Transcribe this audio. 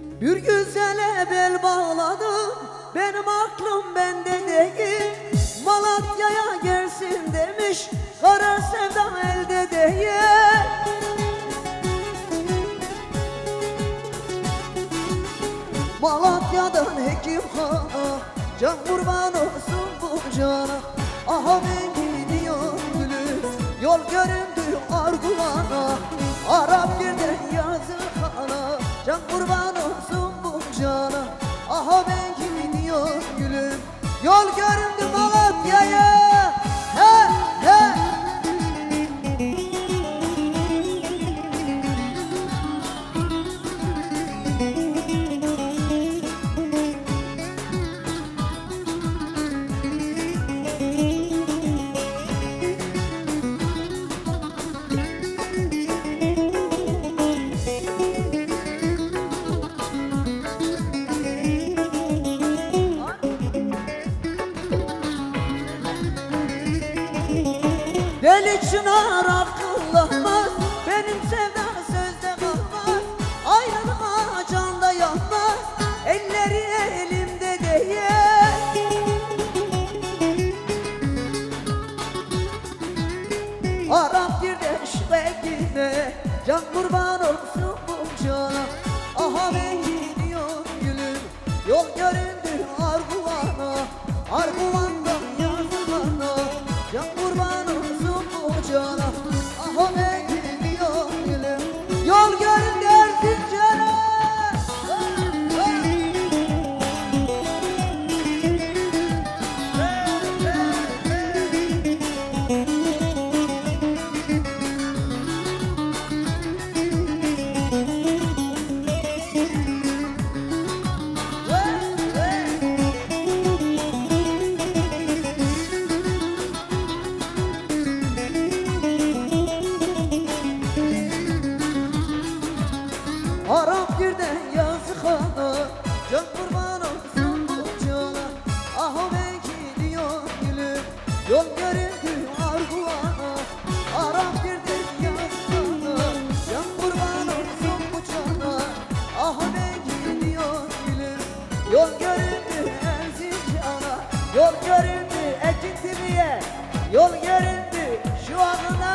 Bir güzele bel bağladım. Benim aklım bende değil. Malatya'ya gelsin demiş. Kara sevda elde değil. Malatya'dan hekim hana Can kurban olsun bu cana. Aha ben gidiyorum gülüm Yol göründü argulana Arap girdi Deli çınar akıllanmaz Benim sevda sözde kalmaz Ayrılma canda yanmaz Elleri elimde değil. Arap girdeş ve gitme Can kurban olsun bu cana Aha ben gidiyorum gülüm Yok görüm Yol göründü arguana Arap girdi yanına Yan kurban olsun bıçana Ah ben gidiyor bilir Yol göründü Erzincan'a Yol göründü Ekintimi'ye Yol göründü şu anına